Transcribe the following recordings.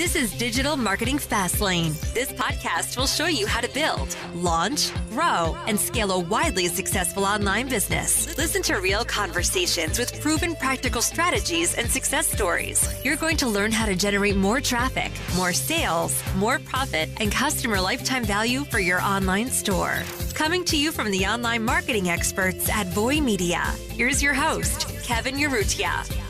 This is Digital Marketing Fastlane. This podcast will show you how to build, launch, grow, and scale a widely successful online business. Listen to real conversations with proven practical strategies and success stories. You're going to learn how to generate more traffic, more sales, more profit, and customer lifetime value for your online store. Coming to you from the online marketing experts at Voy Media, here's your host, Kevin Urrutia.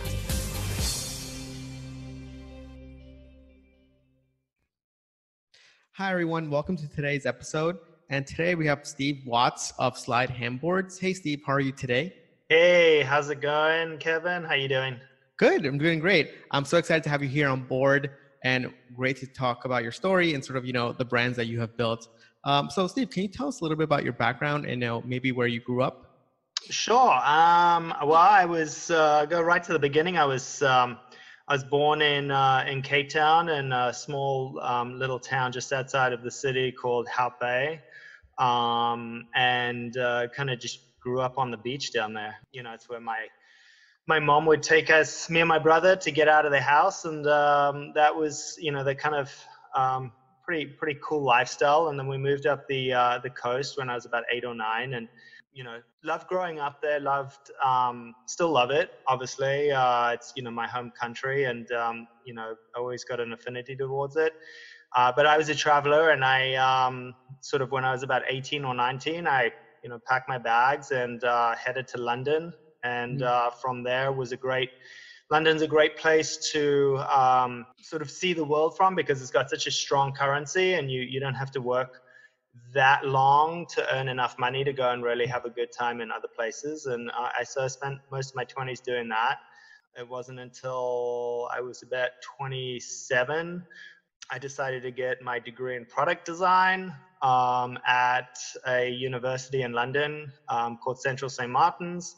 Hi, everyone. Welcome to today's episode. And today we have Steve Watts of Slyde Handboards. Hey, Steve, how are you today? Hey, how's it going, Kevin? How are you doing? Good. I'm doing great. I'm so excited to have you here on board and great to talk about your story and sort of, you know, the brands that you have built. Um, so, Steve, can you tell us a little bit about your background and you know, maybe where you grew up? Sure. Um, well, I was uh, go right to the beginning. I was um, I was born in uh, in Cape Town in a small um, little town just outside of the city called Hout Bay, um, and uh, kind of just grew up on the beach down there. You know, it's where my my mom would take us, me and my brother, to get out of the house, and um, that was you know the kind of um, pretty pretty cool lifestyle. And then we moved up the uh, the coast when I was about eight or nine, and you know, loved growing up there. Loved, um, still love it. Obviously, uh, it's you know my home country, and um, you know, always got an affinity towards it. Uh, but I was a traveler, and I um, sort of when I was about 18 or 19, I you know packed my bags and uh, headed to London, and mm. from there was a great. London's a great place to um, sort of see the world from because it's got such a strong currency, and you you don't have to work that long to earn enough money to go and really have a good time in other places. And I, I so I spent most of my 20s doing that. It wasn't until I was about 27 I decided to get my degree in product design um, at a university in London um, called Central St. Martin's.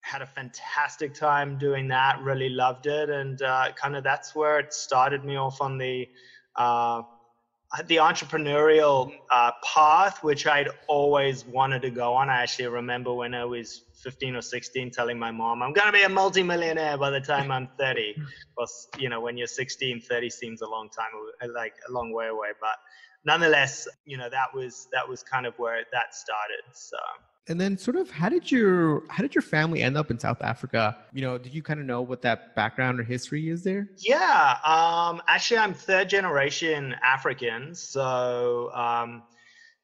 Had a fantastic time doing that, really loved it. And uh, kind of that's where it started me off on the uh, the entrepreneurial uh, path, which I'd always wanted to go on. I actually remember when I was 15 or 16 telling my mom, I'm going to be a multimillionaire by the time I'm 30. Because, you know, when you're 16, 30 seems a long time, like a long way away. But nonetheless, you know, that was, that was kind of where that started. So and then sort of how did your how did your family end up in south africa? You know did you kind of know what that background or history is there? Yeah um, actually i'm third generation african. So um,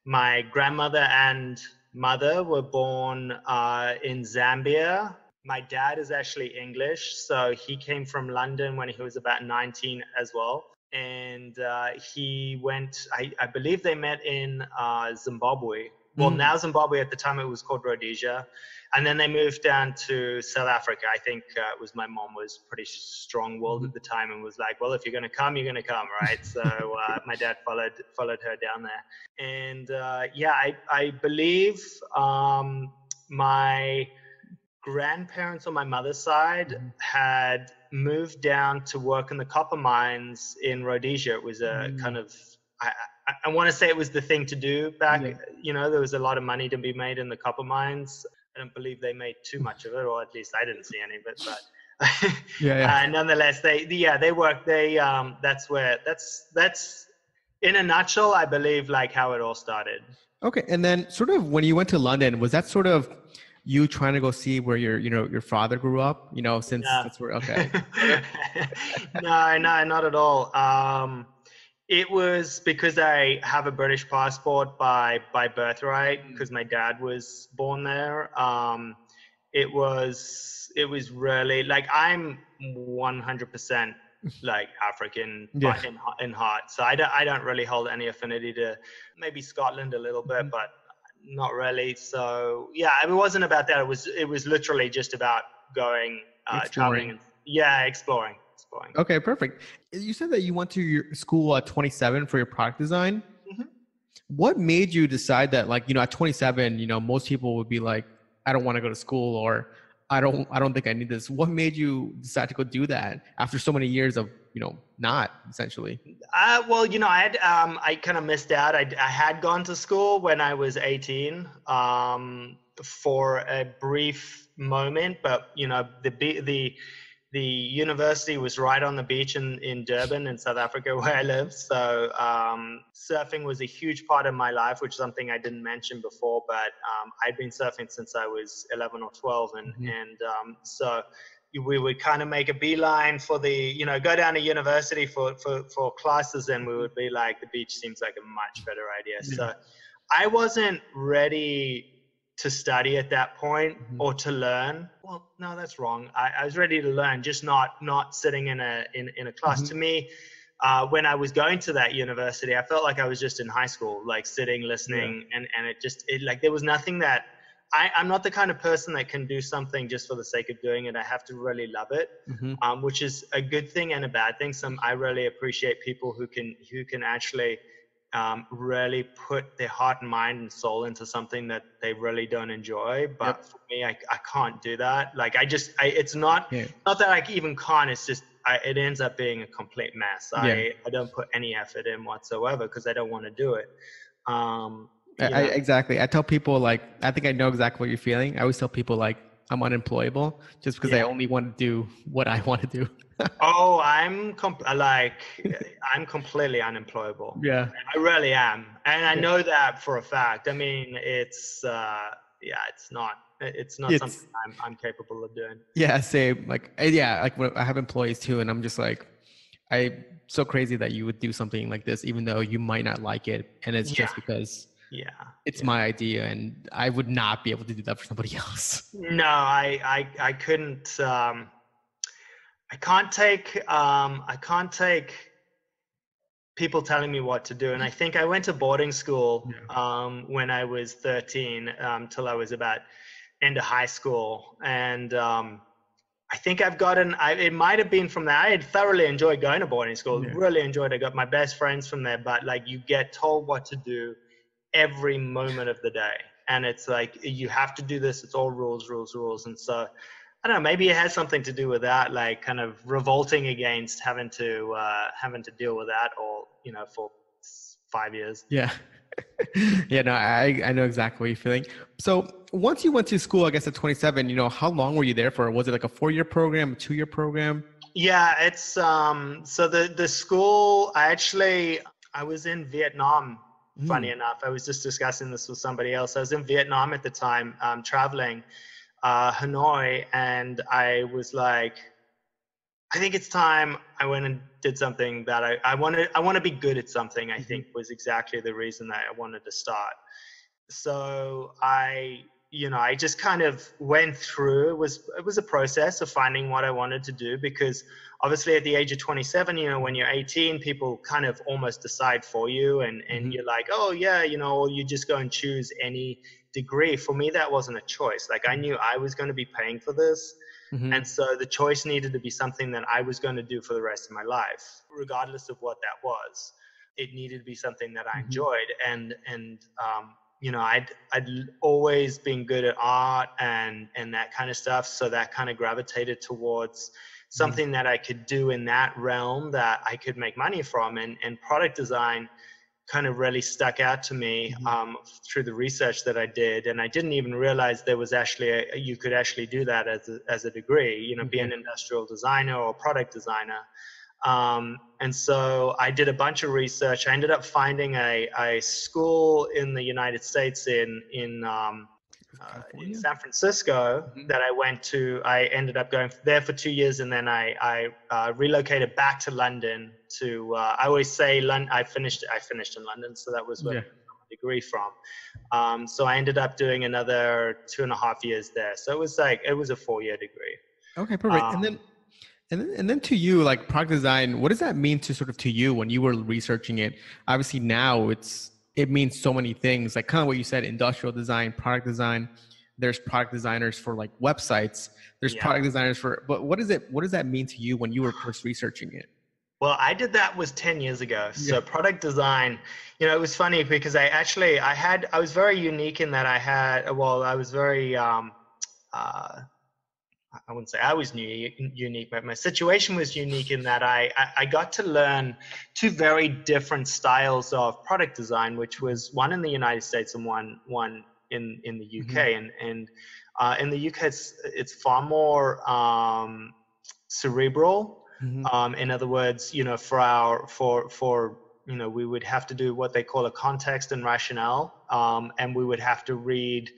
my grandmother and mother were born uh, in zambia. My dad is actually english so he came from london when he was about 19 as well. And uh, he went I, I, believe they met in uh, zimbabwe well, mm. now Zimbabwe at the time it was called Rhodesia, and then they moved down to South Africa. I think uh, it was my mom was pretty strong-willed at mm-hmm. the time and was like, "Well, if you're going to come, you're going to come, right?" so uh, my dad followed followed her down there, and uh, yeah, I I believe um, my grandparents on my mother's side mm. had moved down to work in the copper mines in Rhodesia. It was a mm. kind of I, I, want to say it was the thing to do back. Yeah. You know, there was a lot of money to be made in the copper mines. I don't believe they made too much of it, or at least I didn't see any of it. But yeah, yeah. Uh, nonetheless, they yeah they work. They um that's where that's that's in a nutshell, I believe like how it all started. Okay, and then sort of when you went to London, was that sort of you trying to go see where your you know your father grew up? You know, since that's where okay. no, no, not at all. Um, it was because I have a British passport by by birthright because mm. my dad was born there. Um, it was it was really like I'm 100% like African yeah. in, in heart. So I don't I don't really hold any affinity to maybe Scotland a little bit, mm-hmm. but not really. So yeah, it wasn't about that. It was it was literally just about going uh, traveling. And, yeah, exploring going. Okay, perfect. You said that you went to your school at 27 for your product design. Mm-hmm. What made you decide that, like, you know, at 27, you know, most people would be like, I don't want to go to school or I don't, I don't think I need this. What made you decide to go do that after so many years of, you know, not essentially? Uh, well, you know, I had, um, I kind of missed out. I, I had gone to school when I was 18 um, for a brief moment, but you know, the, the, the university was right on the beach in, in Durban in South Africa where I live. So um, surfing was a huge part of my life, which is something I didn't mention before, but um, I'd been surfing since I was 11 or 12. And, mm-hmm. and um, so we would kind of make a beeline for the, you know, go down to university for, for, for classes and we would be like, the beach seems like a much better idea. Yeah. So I wasn't ready to study at that point mm-hmm. or to learn well no that's wrong I, I, was ready to learn just not not sitting in a in, in a class mm-hmm. to me uh, when i was going to that university i felt like i was just in high school like sitting listening yeah. and and it just it like there was nothing that I, i'm not the kind of person that can do something just for the sake of doing it i have to really love it mm-hmm. um, which is a good thing and a bad thing some i really appreciate people who can who can actually um, really put their heart and mind and soul into something that they really don't enjoy. But yep. for me, I, I can't do that. Like I just, I, it's not, yeah. not that I even can't, it's just, I, it ends up being a complete mess. Yeah. I, I don't put any effort in whatsoever because I don't want to do it. Um, I, I, exactly. I tell people like, I think I know exactly what you're feeling. I always tell people like, I'm unemployable just because yeah. I only want to do what I want to do. oh, I'm comp- like I'm completely unemployable. Yeah, I really am, and I know that for a fact. I mean, it's uh, yeah, it's not it's not it's, something I'm I'm capable of doing. Yeah, same. Like yeah, like I have employees too, and I'm just like, I so crazy that you would do something like this, even though you might not like it, and it's yeah. just because yeah it's yeah. my idea and i would not be able to do that for somebody else no i i, I couldn't um I can't take um, I can't take people telling me what to do. And I think I went to boarding school um, when I was 13 um, till I was about into high school. And um, I think I've gotten, I, it might have been from there. I had thoroughly enjoyed going to boarding school, yeah. really enjoyed it. I got my best friends from there, but like you get told what to do every moment of the day. And it's like, you have to do this. It's all rules, rules, rules. And so I don't know. Maybe it has something to do with that, like kind of revolting against having to uh, having to deal with that, or you know, for five years. Yeah, yeah. No, I I know exactly what you're feeling. So once you went to school, I guess at 27, you know, how long were you there for? Was it like a four year program, a two year program? Yeah, it's um. So the the school, I actually I was in Vietnam. Funny mm. enough, I was just discussing this with somebody else. I was in Vietnam at the time, um, traveling uh, Hanoi, and I was like, I think it's time I went and did something that I, I wanted. I want to be good at something. I mm-hmm. think was exactly the reason that I wanted to start. So I, you know, I just kind of went through. It was it was a process of finding what I wanted to do because obviously at the age of 27, you know, when you're 18, people kind of almost decide for you, and and mm-hmm. you're like, oh yeah, you know, you just go and choose any degree, for me, that wasn't a choice. Like I knew I was going to be paying for this. Mm-hmm. And so the choice needed to be something that I was going to do for the rest of my life, regardless of what that was. It needed to be something that I mm-hmm. enjoyed. And, and, um, you know, I'd, I'd always been good at art and, and that kind of stuff. So that kind of gravitated towards mm-hmm. something mm-hmm. that I could do in that realm that I could make money from. And, and product design kind of really stuck out to me mm-hmm. um, through the research that I did, and I didn't even realize there was actually a, you could actually do that as a, as a degree. You know, mm-hmm. be an industrial designer or product designer. Um, and so I did a bunch of research. I ended up finding a, a school in the United States in in um, uh, in San Francisco mm-hmm. that I went to. I ended up going there for two years, and then I I uh, relocated back to London. To uh, I always say London. I finished I finished in London, so that was where yeah. my degree from. Um, so I ended up doing another two and a half years there. So it was like it was a four year degree. Okay, perfect. Um, and then. And then, and then to you, like product design, what does that mean to sort of to you when you were researching it? Obviously now it's it means so many things like kind of what you said industrial design product design there's product designers for like websites there's yeah. product designers for but what is it what does that mean to you when you were first researching it well i did that was 10 years ago so yeah. product design you know it was funny because i actually i had i was very unique in that i had well i was very um uh I wouldn't say I was new, unique, but my situation was unique in that I, I got to learn two very different styles of product design, which was one in the United States and one one in in the UK. Mm-hmm. And and uh, in the UK, it's it's far more um, cerebral. Mm-hmm. Um, in other words, you know, for our for for you know, we would have to do what they call a context and rationale, um, and we would have to read.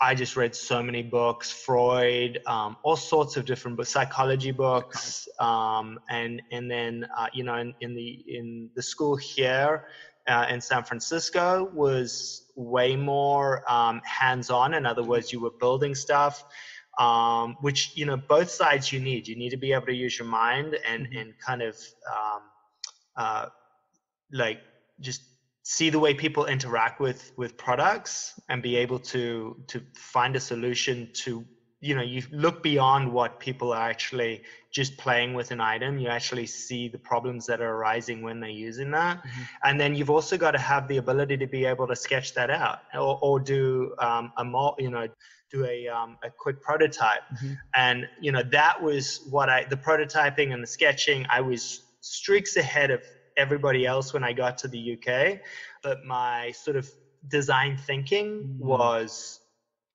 I just read so many books, Freud, um, all sorts of different books, psychology books, um, and and then uh, you know in, in, the in the school here uh, in San Francisco was way more um, hands-on. In other words, you were building stuff, um, which you know both sides you need. You need to be able to use your mind and mm-hmm. and kind of um, uh, like just see the way people interact with with products and be able to to find a solution to you know you look beyond what people are actually just playing with an item you actually see the problems that are arising when they're using that mm-hmm. and then you've also got to have the ability to be able to sketch that out or, or do um, a more you know do a, um, a quick prototype mm-hmm. and you know that was what i the prototyping and the sketching i was streaks ahead of everybody else when I got to the UK, but my sort of design thinking mm-hmm. was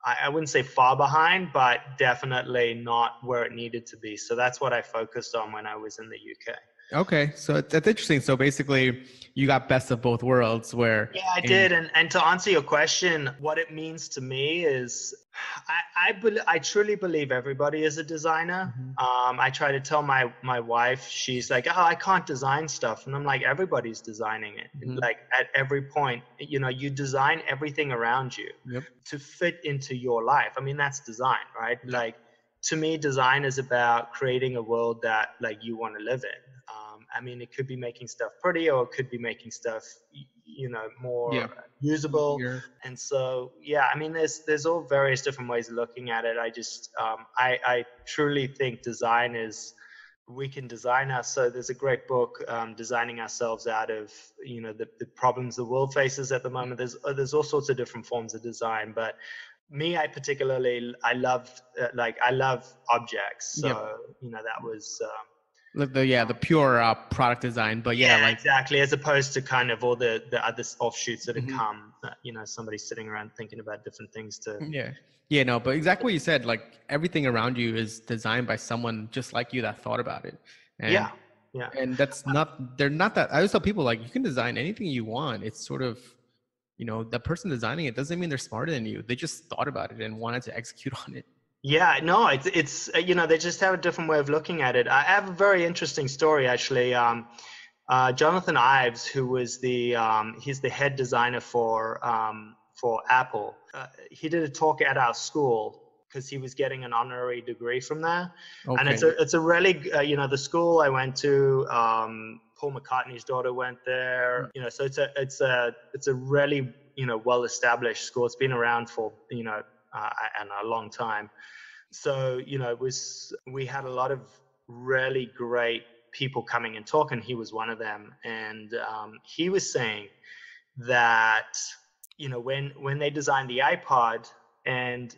I, I wouldn't say far behind, but definitely not where it needed to be. So that's what I focused on when I was in the UK. Okay, so that's interesting. So basically, you got best of both worlds. Where yeah, I did. And and to answer your question, what it means to me is, I I, be- I truly believe everybody is a designer. Mm-hmm. Um, I try to tell my my wife, she's like, oh, I can't design stuff, and I'm like, everybody's designing it. Mm-hmm. Like at every point, you know, you design everything around you yep. to fit into your life. I mean, that's design, right? Like to me design is about creating a world that like you want to live in I mean, it could be making stuff pretty, or it could be making stuff, you know, more yeah. usable. Yeah. And so, yeah, I mean, there's there's all various different ways of looking at it. I just, um, I, I truly think design is we can design us. So there's a great book, um, designing ourselves out of you know the, the problems the world faces at the moment. There's uh, there's all sorts of different forms of design, but me, I particularly I love uh, like I love objects. So yep. you know that was. Um, the yeah the pure uh, product design but yeah, yeah like, exactly as opposed to kind of all the the other offshoots that have mm-hmm. come you know somebody sitting around thinking about different things to yeah. Yeah no but exactly what you said like everything around you is designed by someone just like you that thought about it. And, yeah yeah. and that's not they're not that i always tell people like you can design anything you want it's sort of you know the person designing it doesn't mean they're smarter than you they just thought about it and wanted to execute on it yeah, no, it's it's uh, you know they just have a different way of looking at it. I have a very interesting story actually. Um, uh, Jonathan Ives, who was the um, he's the head designer for um, for Apple. Uh, he did a talk at our school because he was getting an honorary degree from there, okay. and it's a it's a really uh, you know the school I went to. Um, Paul McCartney's daughter went there. You know, so it's a it's a it's a really you know well established school. It's been around for you know uh, and a long time. So you know it was we had a lot of really great people coming and talking. He was one of them. And um, he was saying that you know when when they designed the ipod and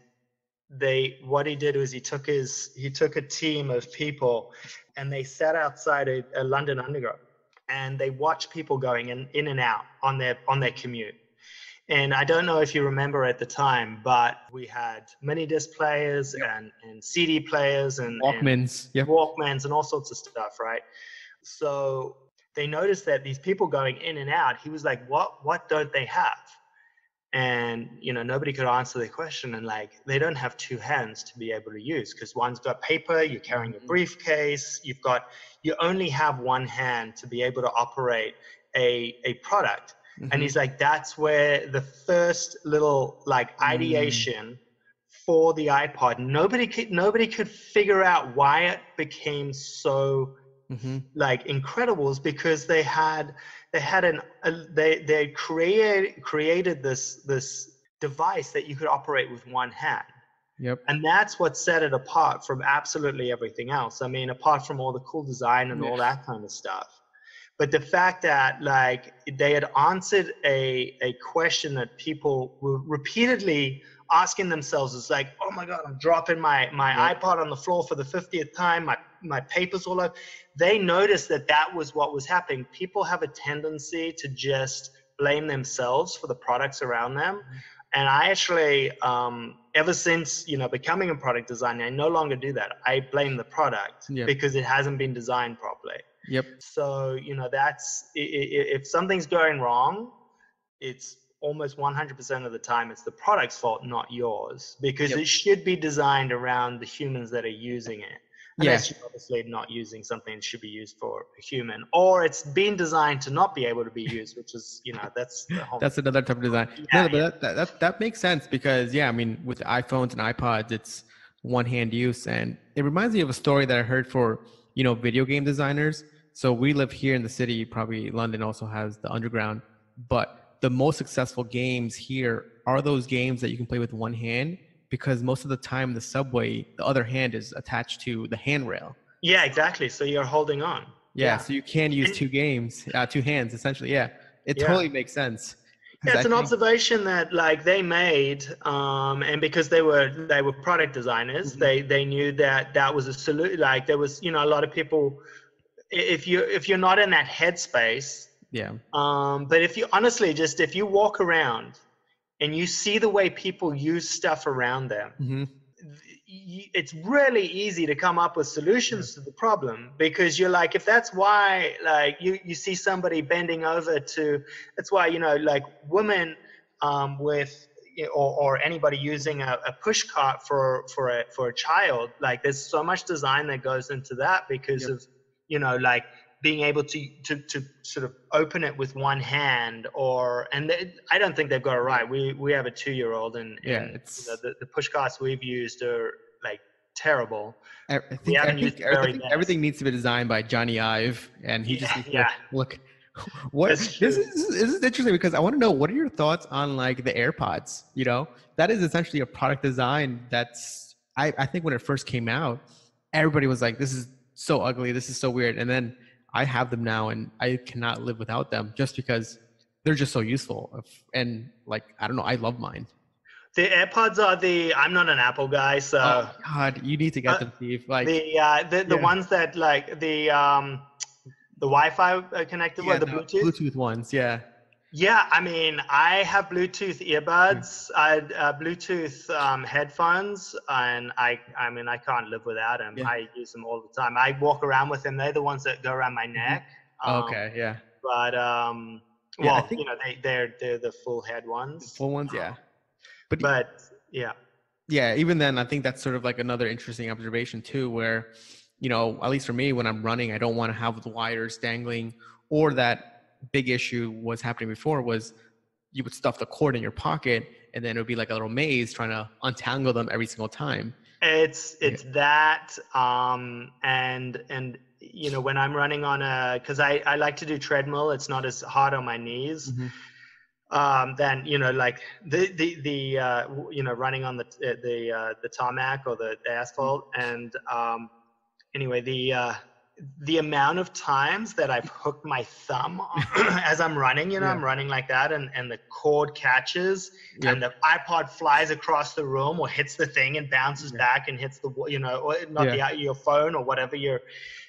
they what he did was he took his he took a team of people and they sat outside a, a london underground and they watched people going in, in and out on their on their commute and I don't know if you remember at the time, but we had mini disc players yep. and, and CD players and Walkmans, and yep. Walkmans and all sorts of stuff, right? So they noticed that these people going in and out, he was like, What what don't they have? And you know, nobody could answer the question. And like they don't have two hands to be able to use because one's got paper, you're carrying a mm-hmm. briefcase, you've got you only have one hand to be able to operate a, a product Mm-hmm. And he's like, that's where the first little like mm. ideation mm. for the iPod. Nobody could nobody could figure out why it became so mm-hmm. like incredible is because they had they had an a, they they created created this this device that you could operate with one hand. Yep. And that's what set it apart from absolutely everything else. I mean, apart from all the cool design and yeah. all that kind of stuff but the fact that like they had answered a, a question that people were repeatedly asking themselves is like oh my god i'm dropping my my yeah. ipod on the floor for the 50th time my my papers all over they noticed that that was what was happening people have a tendency to just blame themselves for the products around them mm-hmm. and I actually, um, ever since you know becoming a product designer, I no longer do that. I blame the product Yep. because it hasn't been designed properly. Yep. So you know that's if something's going wrong, it's almost 100% of the time it's the product's fault, not yours, because Yep. it should be designed around the humans that are using it. Yeah. You're obviously not using something that should be used for a human, or it's been designed to not be able to be used, which is you know that's the whole. That's another type of design. Yeah, no, but that, that, that that makes sense because yeah, I mean, with iPhones and iPods, it's one hand use, and it reminds me of a story that I heard for you know video game designers. So we live here in the city. Probably London also has the underground, but the most successful games here are those games that you can play with one hand because most of the time the subway, the other hand is attached to the handrail. yeah, exactly. So you're holding on. Yeah, Yeah. so you can use two games, uh, two hands essentially. Yeah, it Yeah. totally makes sense Yeah, it's I an think- observation that like they made, um, and because they were they were product designers, Mhm. they they knew that that was a solution. Like there was, you know, a lot of people. If you if you're not in that headspace, Yeah. um, but if you honestly just if you walk around and you see the way people use stuff around them, hmm it's really easy to come up with solutions to the problem because you're like if that's why like you you see somebody bending over to that's why you know like women um with or, or anybody using a, a push cart for for a for a child like there's so much design that goes into that because Yep. of you know like being able to, to to sort of open it with one hand or and they, I don't think they've got it right. We we have a two year old and, Yeah, and, it's- you know, the, the push carts we've used are like terrible. I, think, I think everything, everything needs to be designed by Johnny Ive, and he just Yeah, needs to yeah. look. What this is this is interesting because I want to know what are your thoughts on like the AirPods? You know, that is essentially a product design that's I, I think when it first came out, everybody was like, "This is so ugly, this is so weird," and then I have them now, and I cannot live without them just because they're just so useful. And like I don't know, I love mine. The AirPods are the I'm not an Apple guy, so oh God, you need to get uh, them, Steve. Like the uh, the the yeah. ones that like the um the Wi-Fi uh, connected yeah, the the Bluetooth. Bluetooth ones, yeah. Yeah, I mean, I have Bluetooth earbuds, I had uh, Bluetooth um, headphones, and I, I mean, I can't live without them. Yeah. I use them all the time. I walk around with them. They're the ones that go around my neck. Um, okay, yeah. But um, Yeah, well, think- you know, they, they're they're the full head ones. Full ones, yeah. But, But yeah, yeah, even then, I think that's sort of like another interesting observation too, where, you know, at least for me, when I'm running, I don't want to have the wires dangling, or that big issue was happening before was you would stuff the cord in your pocket, and then it would be like a little maze trying to untangle them every single time. it's Yeah. it's that um and and you know when i'm running on a because i i like to do treadmill it's not as hard on my knees um than you know like the the the uh you know running on the uh, the uh the tarmac or the, the asphalt and um anyway the uh the amount of times that I've hooked my thumb as I'm running, you know, Yeah. I'm running like that, and, and the cord catches, Yep. and the iPod flies across the room or hits the thing and bounces Yeah. back and hits the, you know, or not Yeah. the your phone or whatever you're.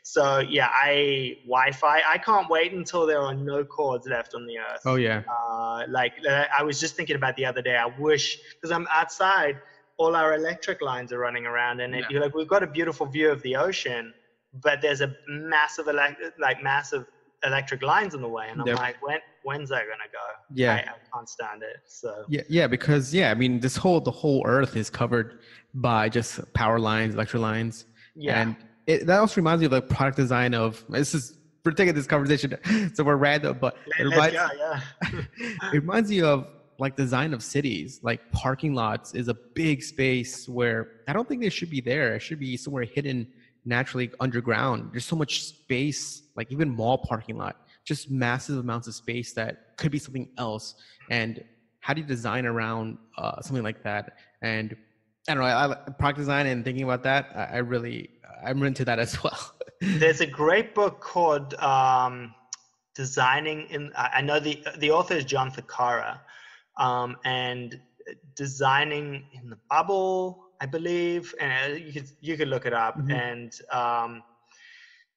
So yeah, I Wi-Fi. I can't wait until there are no cords left on the earth. Oh yeah, Uh, like uh, I was just thinking about the other day. I wish because I'm outside, all our electric lines are running around, and it, you're like we've got a beautiful view of the ocean, but there's a massive elect like massive electric lines in the way, and I'm Yep. like, when when's that gonna go? yeah. I, I can't stand it. So Yeah, yeah, because yeah, I mean, this whole the whole Earth is covered by just power lines, electric lines, yeah, and it, that also reminds me of the product design of this is we're taking this conversation, so we're random, but it reminds, go. Yeah. it reminds you of like design of cities, like parking lots is a big space where I don't think they should be there. It should be somewhere hidden naturally underground. There's so much space, like even mall parking lot, just massive amounts of space that could be something else. And how do you design around uh, something like that? And I don't know, I, I, product design and thinking about that, I, I really, I'm into that as well. There's a great book called um, Designing in. I know the the author is John Ficara, um, and Designing in the Bubble, I believe, and you could you could look it up. Mhm. And um,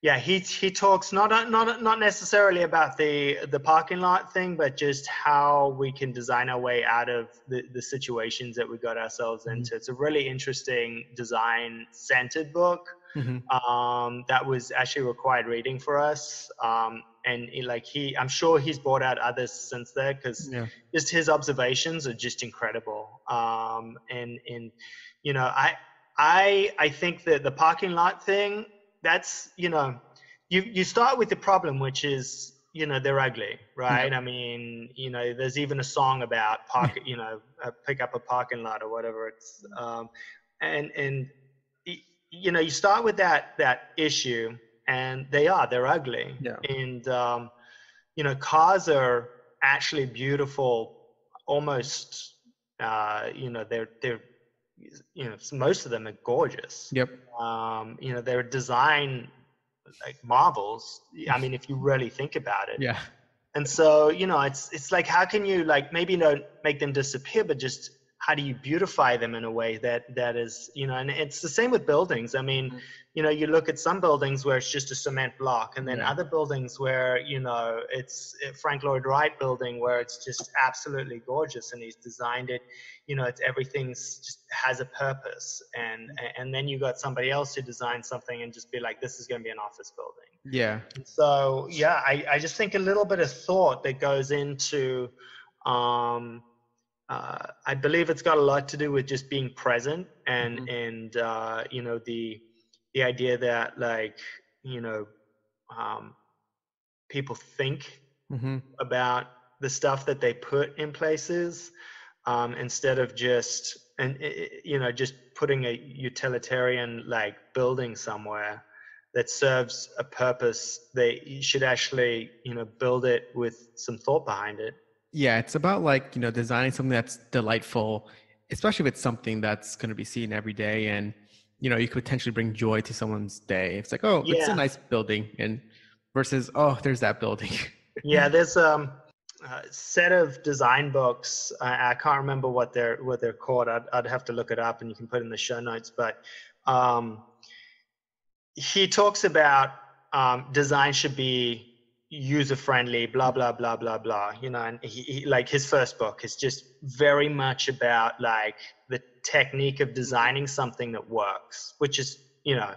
yeah, he he talks not not not necessarily about the the parking lot thing, but just how we can design our way out of the the situations that we got ourselves mm-hmm. into. It's a really interesting design centered book. Mm-hmm. Um, that was actually required reading for us. Um, and he, like he, I'm sure he's brought out others since there because yeah. just his observations are just incredible. Um, and and you know, I I I think that the parking lot thing that's you know you you start with the problem which is you know they're ugly right yeah. i mean you know there's even a song about park you know uh, pick up a parking lot or whatever it's um, and and you know you start with that that issue and they are they're ugly yeah. and um, you know cars are actually beautiful almost uh, you know they're they're you know most of them are gorgeous. Yep. Um, you know they're design like marvels. I mean if you really think about it. Yeah. And so you know it's it's like how can you like maybe not make them disappear but just how do you beautify them in a way that that is you know and it's the same with buildings i mean mm-hmm. you know you look at some buildings where it's just a cement block and then yeah. other buildings where you know it's frank lloyd wright building where it's just absolutely gorgeous and he's designed it you know it's everything's just has a purpose and mm-hmm. and then you got somebody else who designed something and just be like this is going to be an office building yeah so yeah i i just think a little bit of thought that goes into um uh, I believe it's got a lot to do with just being present and mm-hmm. and uh, you know the the idea that like you know um, people think mm-hmm. about the stuff that they put in places um, instead of just and you know just putting a utilitarian like building somewhere that serves a purpose they should actually you know build it with some thought behind it yeah, it's about like, you know, designing something that's delightful, especially if it's something that's going to be seen every day and, you know, you could potentially bring joy to someone's day. It's like, oh, yeah. it's a nice building and versus, oh, there's that building. yeah, there's um, a set of design books. I, I, can't remember what they're what they're called. I'd, I'd have to look it up and you can put in the show notes. But um, he talks about um, design should be user friendly blah blah blah blah blah you know and he, he, like his first book is just very much about like the technique of designing something that works which is you know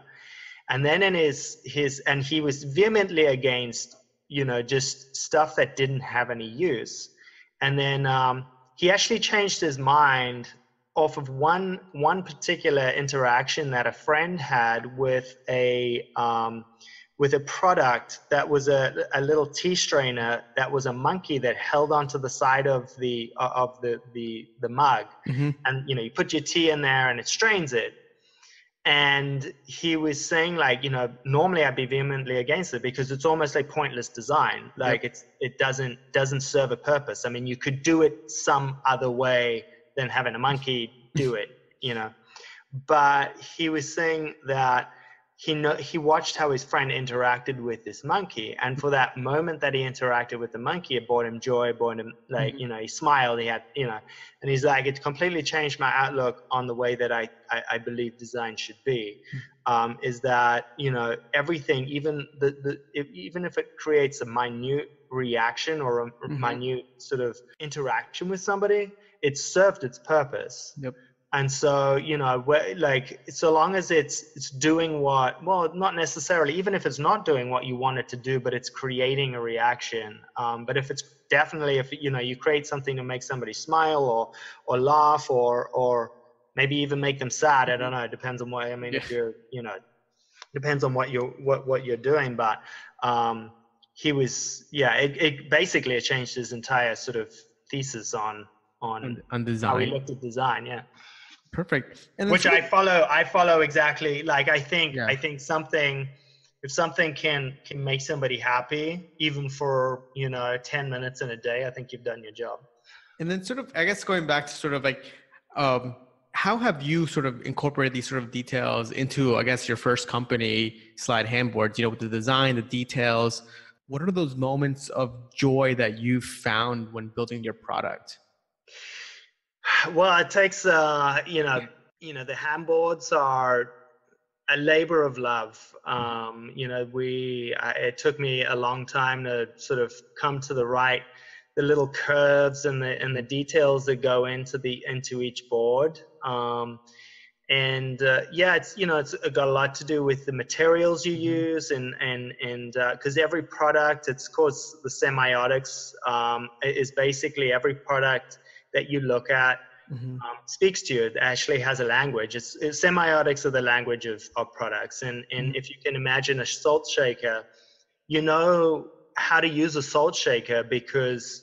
and then in his his and he was vehemently against you know just stuff that didn't have any use. And then um, he actually changed his mind off of one one particular interaction that a friend had with a um, with a product that was a, a little tea strainer that was a monkey that held onto the side of the uh, of the the the mug. Mm-hmm. and you know you put your tea in there and it strains it. And he was saying like you know normally i'd be vehemently against it because it's almost like pointless design. Like yep. it's it doesn't doesn't serve a purpose. I mean you could do it some other way than having a monkey do it you know. But he was saying that he know, he watched how his friend interacted with this monkey and for that moment that he interacted with the monkey it brought him joy brought him like mm-hmm. you know he smiled he had you know and he's like it completely changed my outlook on the way that i i, I believe design should be mm-hmm. um, is that you know everything even the, the if, even if it creates a minute reaction or a mm-hmm. minute sort of interaction with somebody it served its purpose yep and so you know like so long as it's it's doing what well not necessarily even if it's not doing what you want it to do but it's creating a reaction um, but if it's definitely if you know you create something to make somebody smile or or laugh or or maybe even make them sad i don't know it depends on what i mean yeah. if you're you know depends on what you're what what you're doing but um he was yeah it, it basically it changed his entire sort of thesis on on, on design how he looked at design yeah Perfect. Which I follow. I follow exactly. Like I think. Yeah. I think something. If something can can make somebody happy, even for you know ten minutes in a day, I think you've done your job. And then, sort of, I guess going back to sort of like, um, how have you sort of incorporated these sort of details into, I guess, your first company, Slyde Handboards? You know, with the design, the details. What are those moments of joy that you found when building your product? Well, it takes uh, you know, you know, the handboards are a labor of love. Um, you know, we uh, it took me a long time to sort of come to the right, the little curves and the and the details that go into the into each board. Um, and uh, yeah, it's you know it's got a lot to do with the materials you mm-hmm. use and and and because uh, every product, it's called the semiotics, um, is basically every product that you look at mm-hmm. um, speaks to you. It actually has a language. It's, it's, semiotics are the language of, of products. And, and mm-hmm. if you can imagine a salt shaker, you know how to use a salt shaker because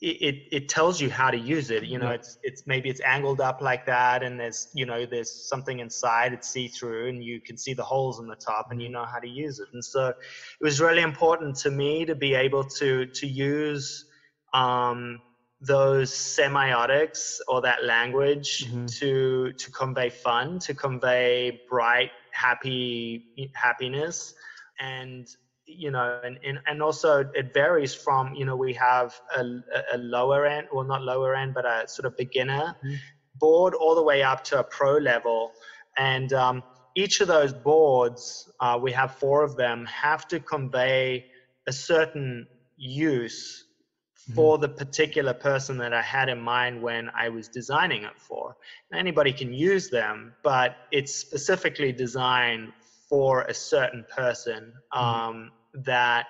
it, it, it tells you how to use it. You know, it's it's maybe it's angled up like that, and there's you know there's something inside. It's see through, and you can see the holes in the top, and you know how to use it. And so, it was really important to me to be able to to use um, those semiotics or that language mm-hmm. to to convey fun to convey bright happy happiness and you know and, and and also it varies from you know we have a, a lower end well not lower end but a sort of beginner mm-hmm. board all the way up to a pro level and um, each of those boards uh, we have four of them have to convey a certain use. For the particular person that I had in mind when I was designing it for. Anybody can use them, but it's specifically designed for a certain person mm-hmm. um, that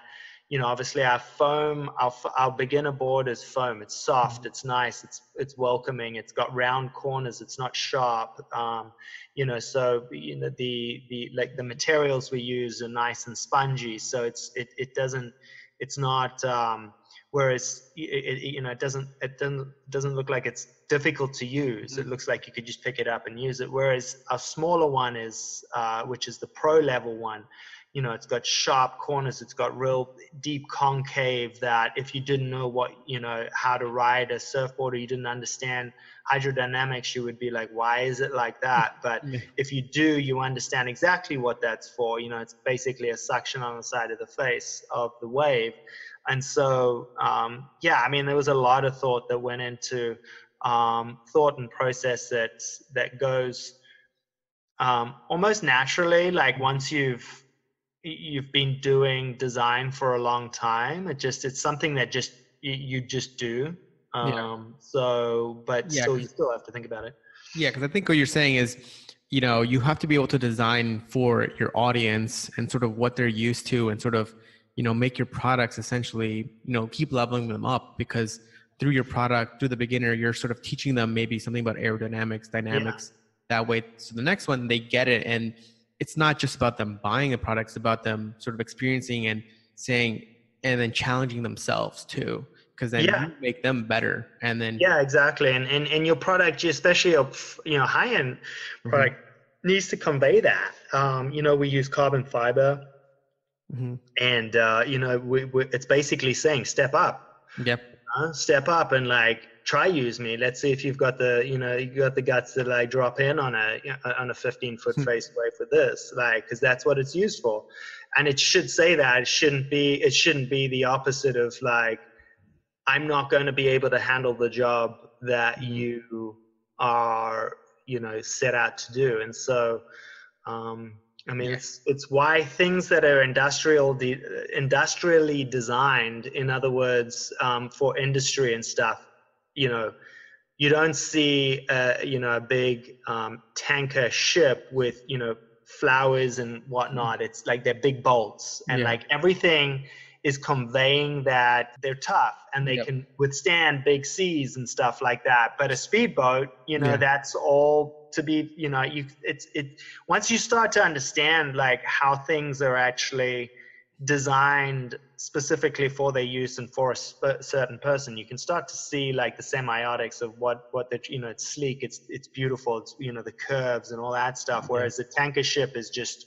you know obviously our foam our, our beginner board is foam it's soft mm-hmm. it's nice it's it's welcoming it's got round corners it's not sharp um, you know so you know the the like the materials we use are nice and spongy so it's it, it doesn't it's not um, whereas it, it, you know it doesn't it doesn't doesn't look like it's difficult to use. Mm-hmm. it looks like you could just pick it up and use it. Whereas a smaller one is uh, which is the pro level one you know it's got sharp corners. It's got real deep concave that if you didn't know what you know how to ride a surfboard or you didn't understand hydrodynamics you would be like why is it like that? But yeah. if you do you understand exactly what that's for. You know it's basically a suction on the side of the face of the wave and so um, yeah i mean there was a lot of thought that went into um, thought and process that that goes um, almost naturally. Like once you've you've been doing design for a long time it just it's something that just you, you just do. Um, yeah. so but yeah, still you still have to think about it. Yeah because i think what you're saying is you know you have to be able to design for your audience and sort of what they're used to and sort of you know make your products essentially you know keep leveling them up because through your product through the beginner you're sort of teaching them maybe something about aerodynamics dynamics yeah. that way so the next one they get it and it's not just about them buying a product it's about them sort of experiencing and saying and then challenging themselves too because then yeah. you make them better and then yeah exactly and and, and your product especially a you know high end mm-hmm. product mm-hmm. needs to convey that um, you know we use carbon fiber Mm-hmm. And uh, you know, we, we, it's basically saying step up. Yep. Uh, step up and like try use me. Let's see if you've got the you know you got the guts to like drop in on a on a 15 foot face faceway for this, like because that's what it's used for. And it should say that it shouldn't be it shouldn't be the opposite of like I'm not going to be able to handle the job that mm-hmm. you are you know set out to do. And so um, I mean, it's it's why things that are industrial de- industrially designed, in other words, um, for industry and stuff, you know, you don't see a, you know a big um, tanker ship with you know flowers and whatnot. It's like they're big bolts, and yeah. like everything is conveying that they're tough and they yep. can withstand big seas and stuff like that. But a speedboat, you know, yeah. that's all to be, you know, you it's it once you start to understand like how things are actually designed specifically for their use and for a sp- certain person you can start to see like the semiotics of what what the you know it's sleek it's it's beautiful it's you know the curves and all that stuff whereas the tanker ship is just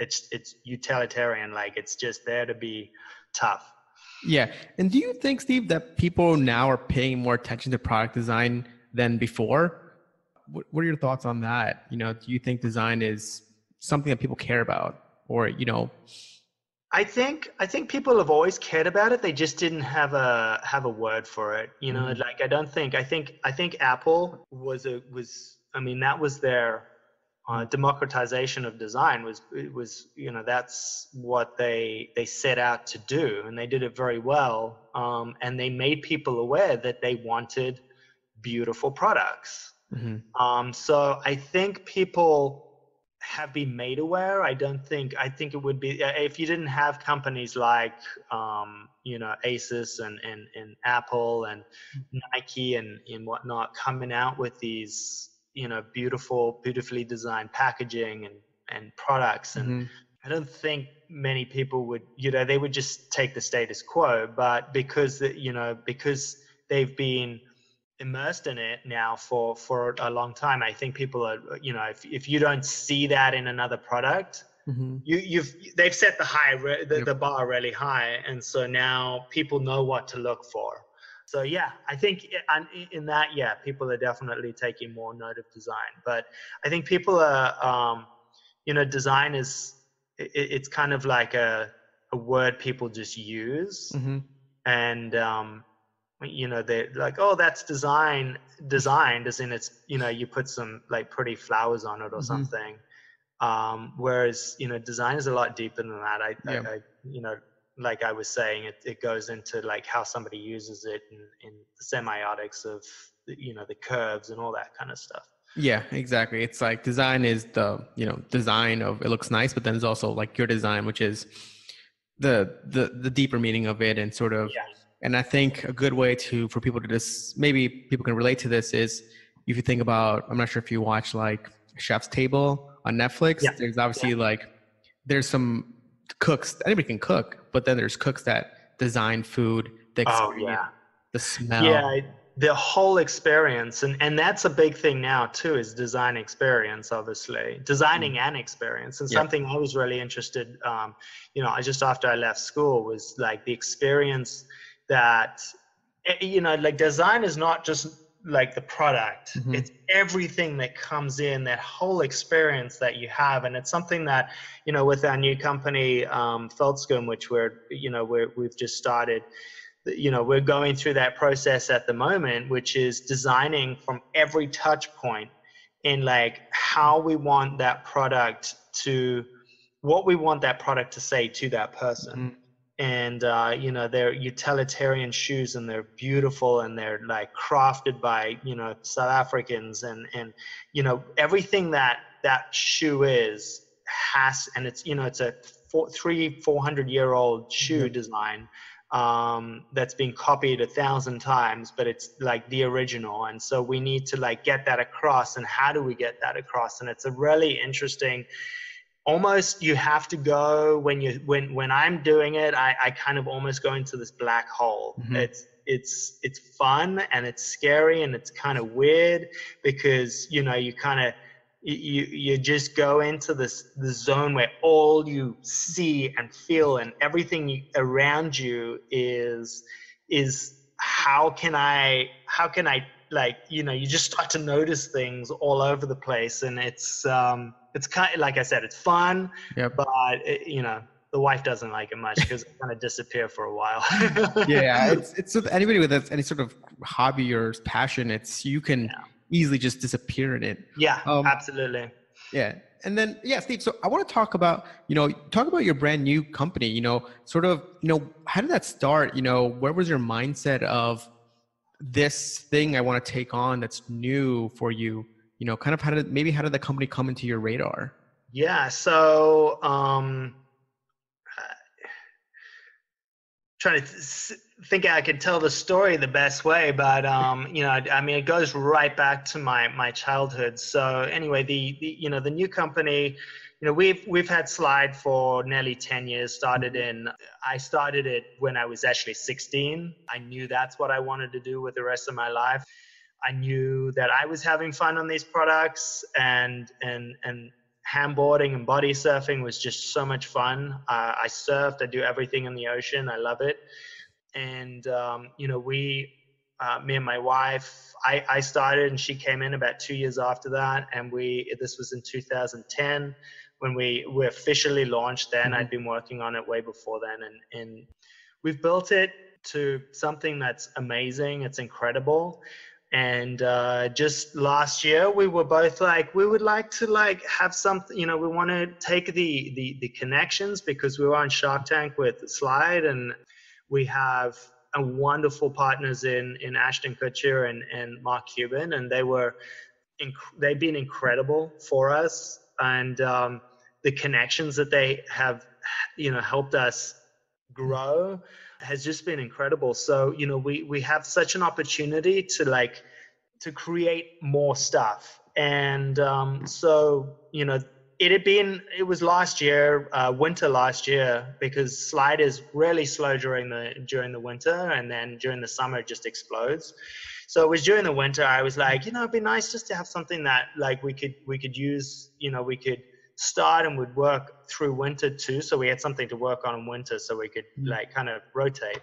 it's it's utilitarian like it's just there to be tough. Yeah. And do you think, Steve, that people now are paying more attention to product design than before? What, what are your thoughts on that? You know, do you think design is something that people care about or, you know, I think I think people have always cared about it. They just didn't have a have a word for it. You know, mm-hmm. like I don't think I think I think Apple was a was I mean that was their uh, democratization of design was it was you know that's what they they set out to do and they did it very well um, and they made people aware that they wanted beautiful products mm-hmm. um, so i think people have been made aware i don't think i think it would be if you didn't have companies like um, you know asus and, and, and apple and nike and, and whatnot coming out with these you know beautiful beautifully designed packaging and and products and mm-hmm. i don't think many people would you know they would just take the status quo but because you know because they've been immersed in it now for for a long time i think people are you know if, if you don't see that in another product mm-hmm. you you've they've set the high the, yep. the bar really high and so now people know what to look for so yeah i think in that yeah people are definitely taking more note of design but i think people are um, you know design is it, it's kind of like a, a word people just use mm-hmm. and um, you know they're like oh that's design designed as in it's you know you put some like pretty flowers on it or mm-hmm. something um, whereas you know design is a lot deeper than that I, yeah. I, I you know like I was saying, it, it goes into like how somebody uses it in, in the semiotics of you know the curves and all that kind of stuff. Yeah, exactly. It's like design is the you know design of it looks nice, but then there's also like your design, which is the the the deeper meaning of it and sort of. Yeah. And I think a good way to for people to just maybe people can relate to this is if you think about I'm not sure if you watch like Chef's Table on Netflix. Yeah. There's obviously yeah. like there's some cooks anybody can cook but then there's cooks that design food the oh, yeah. the smell yeah the whole experience and and that's a big thing now too is design experience obviously designing mm. an experience and something i was really interested um, you know I just after i left school was like the experience that eh, you know like design is not just like the product. Mm-hmm. it's everything that comes in that whole experience that you have. And it's something that you know with our new company um, Veldskoen, which we're you know we're, we've just started you know we're going through that process at the moment which is designing from every touch point in like how we want that product to what we want that product to say to that person. Mm-hmm and uh, you know they're utilitarian shoes and they're beautiful and they're like crafted by you know South Africans and and you know everything that that shoe is has and it's you know it's a four, three four hundred year old shoe mm-hmm. design um, that's been copied a thousand times but it's like the original and so we need to like get that across and how do we get that across and it's a really interesting almost you have to go when you when when i'm doing it i i kind of almost go into this black hole mm-hmm. it's it's it's fun and it's scary and it's kind of weird because you know you kind of you you just go into this the zone where all you see and feel and everything around you is is how can i how can i like you know you just start to notice things all over the place and it's um it's kind of, like I said, it's fun, yep. but it, you know, the wife doesn't like it much because it kind of disappear for a while. yeah, it's it's with anybody with any sort of hobby or passion, it's you can yeah. easily just disappear in it. Yeah, um, absolutely. Yeah, and then yeah, Steve. So I want to talk about you know talk about your brand new company. You know, sort of you know how did that start? You know, where was your mindset of this thing I want to take on that's new for you? you know kind of how did maybe how did the company come into your radar yeah so um trying to th- think I could tell the story the best way, but um, you know, I mean, it goes right back to my my childhood. So anyway, the, the you know the new company, you know, we've we've had Slyde for nearly ten years. Started in I started it when I was actually sixteen. I knew that's what I wanted to do with the rest of my life. I knew that I was having fun on these products and and and handboarding and body surfing was just so much fun. Uh, I surfed, I do everything in the ocean, I love it. And um, you know, we, uh, me and my wife, I, I started and she came in about two years after that, and we this was in 2010 when we we officially launched. Then mm-hmm. I'd been working on it way before then, and and we've built it to something that's amazing. It's incredible and uh, just last year we were both like we would like to like have something you know we want to take the, the the connections because we were on shark tank with slyde and we have a wonderful partners in in ashton kutcher and and mark cuban and they were inc- they've been incredible for us and um, the connections that they have you know helped us grow has just been incredible. So, you know, we we have such an opportunity to like to create more stuff. And um, so, you know, it had been it was last year, uh, winter last year, because slyde is really slow during the during the winter, and then during the summer it just explodes. So it was during the winter. I was like, you know, it'd be nice just to have something that like we could we could use. You know, we could start and would work through winter too. So we had something to work on in winter so we could mm. like kind of rotate.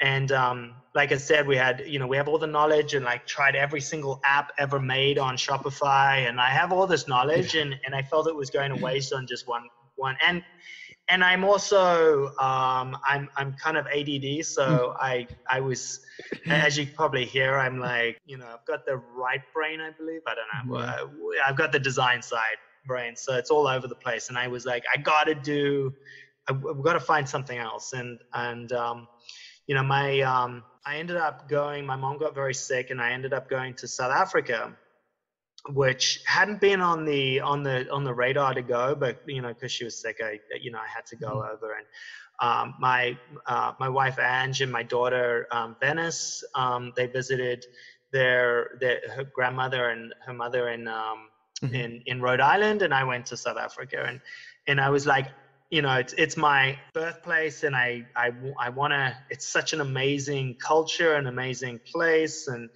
And um, like I said, we had, you know, we have all the knowledge and like tried every single app ever made on Shopify. And I have all this knowledge and, and I felt it was going to waste on just one, one. And, and I'm also, um, I'm, I'm kind of ADD. So mm. I, I was, as you probably hear, I'm like, you know, I've got the right brain, I believe. I don't know. Wow. I've got the design side brain. So it's all over the place. And I was like, I got to do, I've got to find something else. And, and, um, you know, my, um, I ended up going, my mom got very sick and I ended up going to South Africa, which hadn't been on the, on the, on the radar to go, but, you know, cause she was sick, I, you know, I had to go mm-hmm. over and, um, my, uh, my wife Ange and my daughter, um, Venice, um, they visited their, their, her grandmother and her mother in, um, mm-hmm. in in Rhode Island, and I went to South Africa, and and I was like, you know, it's it's my birthplace, and I I I want to. It's such an amazing culture, an amazing place, and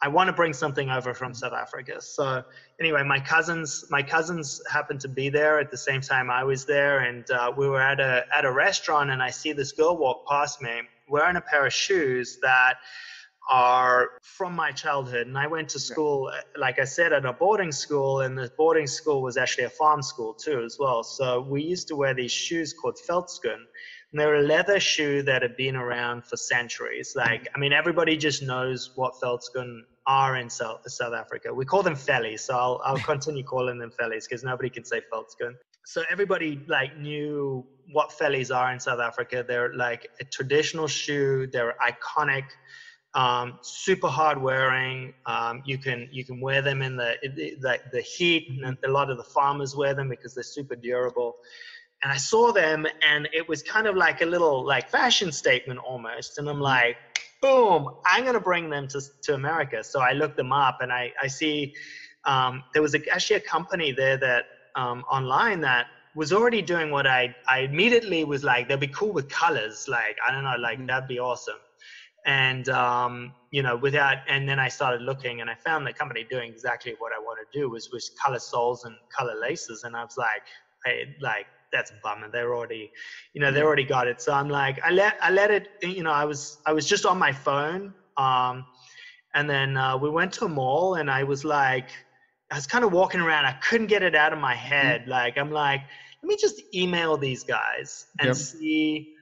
I want to bring something over from South Africa. So anyway, my cousins my cousins happened to be there at the same time I was there, and uh, we were at a at a restaurant, and I see this girl walk past me wearing a pair of shoes that are from my childhood. And I went to school, eh, like I said, at a boarding school, and the boarding school was actually a farm school too, as well. So we used to wear these shoes called Veldskoen. And they're a leather shoe that had been around for centuries. Like, mm. I mean, everybody just knows what Veldskoen are in South, South Africa. We call them Vellies, so I'll, I'll continue calling them Vellies because nobody can say Veldskoen. So everybody like knew what Vellies are in South Africa. They're like a traditional shoe. They're iconic um, super hard wearing. Um, you can you can wear them in the the, the heat, and a lot of the farmers wear them because they're super durable. And I saw them, and it was kind of like a little like fashion statement almost. And I'm like, boom, I'm gonna bring them to to America. So I looked them up, and I I see um, there was a, actually a company there that um, online that was already doing what I I immediately was like, they'd be cool with colors. Like I don't know, like mm-hmm. that'd be awesome and um, you know without and then i started looking and i found the company doing exactly what i want to do was was color soles and color laces. And i was like hey like that's a bummer. They're already you know they already got it. So i'm like i let i let it you know i was i was just on my phone um, and then uh, we went to a mall and i was like i was kind of walking around. I couldn't get it out of my head. Mm-hmm. like i'm like let me just email these guys and yep. see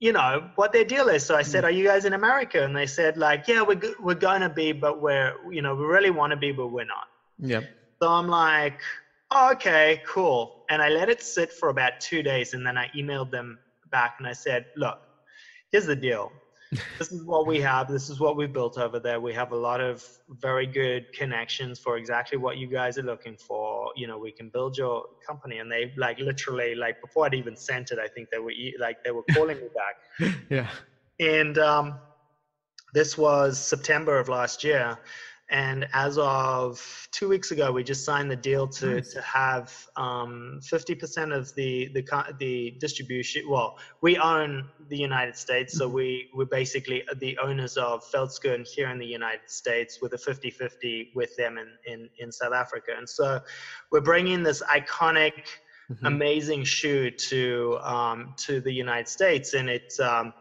you know what their deal is. So i said mm. are you guys in america? And they said like yeah we're, we're going to be but we're you know we really want to be but we're not. Yeah so i'm like oh, okay cool. And i let it sit for about two days and then i emailed them back and i said look here's the deal this is what we have. This is what we've built over there. We have a lot of very good connections for exactly what you guys are looking for. You know, we can build your company. And they like literally like before I'd even sent it, I think they were like they were calling me back. yeah. And um, this was September of last year, and as of two weeks ago, we just signed the deal to, nice. to have um, 50% of the, the, the distribution. Well, we own the United States, so mm-hmm. we, we're basically the owners of Veldskoen here in the United States with a 50 50 with them in, in, in South Africa. And so we're bringing this iconic, mm-hmm. amazing shoe to, um, to the United States. And it, um,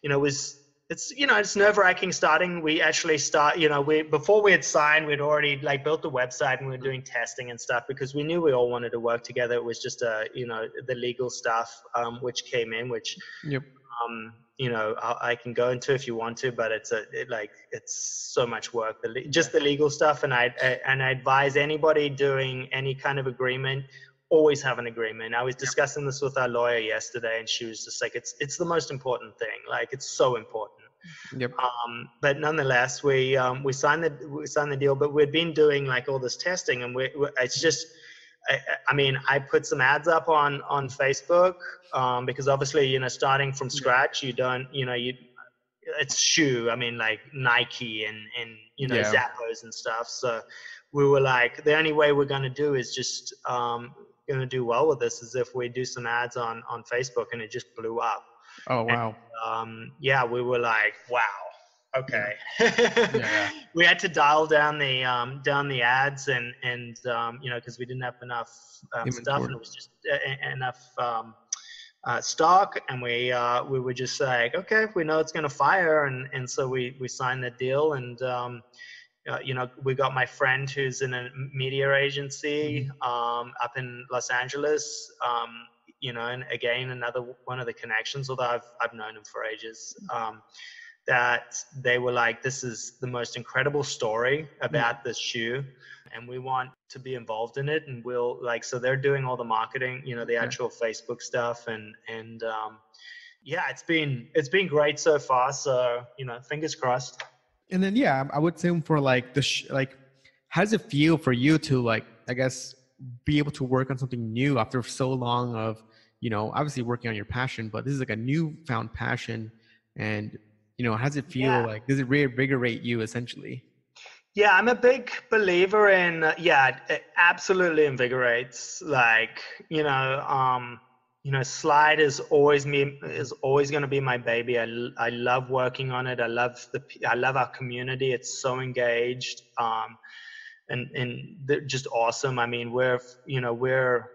you know, was it's you know it's nerve wracking starting. We actually start you know we before we had signed we'd already like built the website and we were doing testing and stuff because we knew we all wanted to work together. It was just a uh, you know the legal stuff um, which came in which yep. um, you know I, I, can go into if you want to but it's a it, like it's so much work the, just the legal stuff and I, I, and i advise anybody doing any kind of agreement always have an agreement i was discussing this with our lawyer yesterday and she was just like it's it's the most important thing like it's so important Yep. Um, but nonetheless, we um, we signed the we signed the deal. But we'd been doing like all this testing, and we, we it's just I, I, mean, I put some ads up on on Facebook um, because obviously, you know, starting from scratch, you don't, you know, you it's shoe. I mean, like Nike and and you know yeah. Zappos and stuff. So we were like, the only way we're going to do is just um, going to do well with this is if we do some ads on on Facebook, and it just blew up. Oh wow! And, um, yeah, we were like, wow okay yeah. we had to dial down the um, down the ads and and um, you know because we didn't have enough um, stuff and it was just uh, enough um, uh, stock and we uh, we were just like okay we know it's going to fire and and so we we signed the deal and um, uh, you know we got my friend who's in a media agency mm-hmm. um, up in Los Angeles you know and again another one of the connections although I've I've known him for ages that they were like, this is the most incredible story about mm. this shoe. And we want to be involved in it. And we'll like, so they're doing all the marketing, you know, the actual Facebook stuff. And, and, um, yeah, it's been, it's been great so far. So, you know, fingers crossed. And then, yeah, I would say for like the, sh- like, how does it feel for you to like, I guess, be able to work on something new after so long of, you know, obviously working on your passion, but this is like a newfound passion and you know how does it feel yeah. like does it reinvigorate you essentially yeah i'm a big believer in uh, yeah it absolutely invigorates like you know um you know slyde is always me is always going to be my baby. I, I love working on it. I love the i love our community. It's so engaged um and and they're just awesome. I mean we're you know we're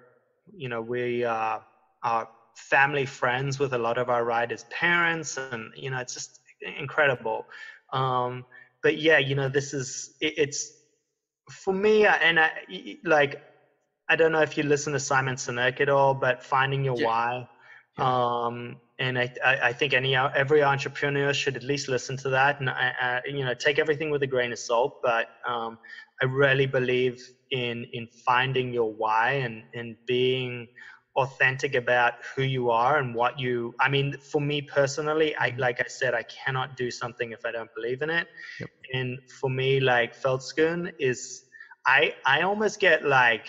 you know we uh are family friends with a lot of our riders parents and you know it's just incredible. Um, but yeah, you know, this is it, it's for me, and I like I don't know if you listen to Simon Sinek at all, but finding your yeah. why. Yeah. Um, and I, I, think any every entrepreneur should at least listen to that, and I, I, you know, take everything with a grain of salt. But um, I really believe in in finding your why and and being authentic about who you are and what you i mean for me personally i mm-hmm. like i said i cannot do something if i don't believe in it yep. and for me like veldskoen is i i almost get like